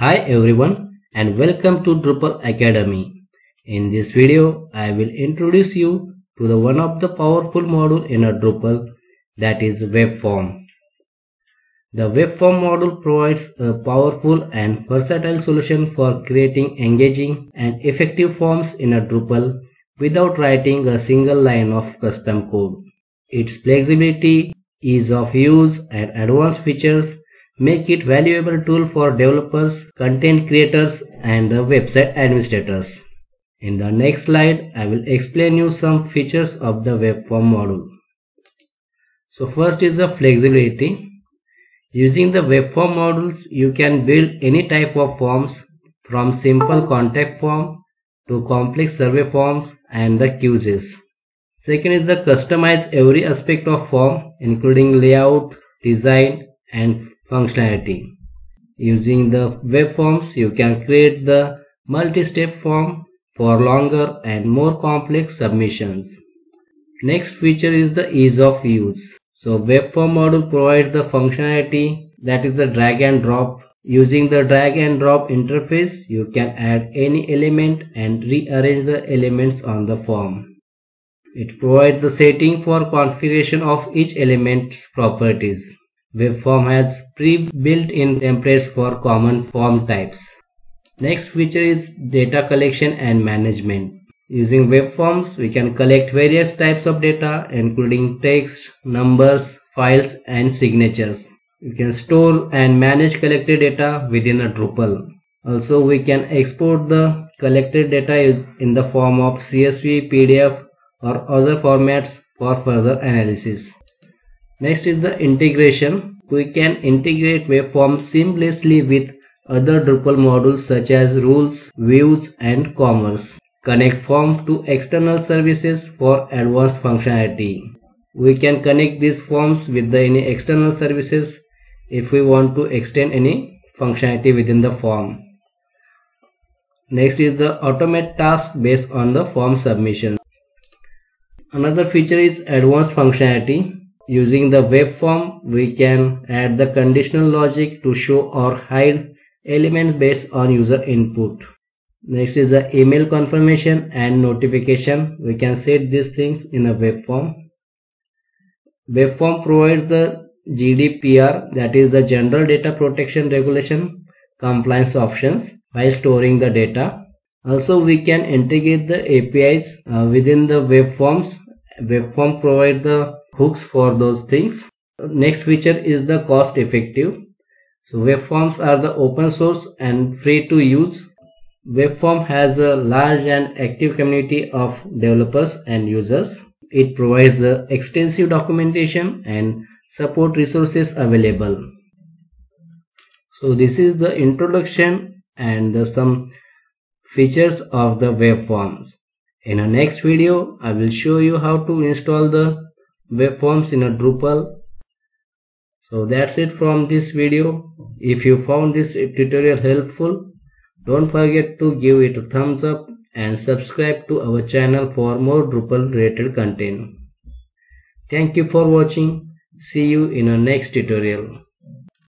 Hi everyone and welcome to Drupal Academy. In this video, I will introduce you to the one of the powerful module in a Drupal that is WebForm. The WebForm module provides a powerful and versatile solution for creating engaging and effective forms in a Drupal without writing a single line of custom code. Its flexibility, ease of use and advanced features make it valuable tool for developers, content creators and website administrators. In the next slide, I will explain you some features of the web form module. So first is the flexibility. Using the web form modules, you can build any type of forms from simple contact form to complex survey forms and the quizzes. Second is the customize every aspect of form including layout, design and functionality. Using the web forms, you can create the multi-step form for longer and more complex submissions. Next feature is the ease of use. So web form module provides the functionality that is the drag and drop. Using the drag and drop interface, you can add any element and rearrange the elements on the form. It provides the setting for configuration of each element's properties. Webform has pre-built-in templates for common form types. Next feature is data collection and management. Using web forms, we can collect various types of data including text, numbers, files and signatures. We can store and manage collected data within a Drupal. Also, we can export the collected data in the form of CSV, PDF or other formats for further analysis. Next is the integration. We can integrate web forms seamlessly with other Drupal modules such as rules, views and commerce. Connect forms to external services for advanced functionality. We can connect these forms with the any external services if we want to extend any functionality within the form. Next is the automate task based on the form submission. Another feature is advanced functionality. Using the web form, we can add the conditional logic to show or hide elements based on user input. Next is the email confirmation and notification. We can set these things in a web form. Web form provides the GDPR that is the General Data Protection Regulation compliance options while storing the data. Also we can integrate the APIs uh, within the web forms. Web form provide the hooks for those things. Next feature is the cost effective. So web forms are the open source and free to use. Web form has a large and active community of developers and users. It provides the extensive documentation and support resources available. So this is the introduction and the, some features of the web forms. In a next video, I will show you how to install the web forms in a Drupal. So that's it from this video. If you found this tutorial helpful, don't forget to give it a thumbs up and subscribe to our channel for more Drupal related content. Thank you for watching. See you in our next tutorial.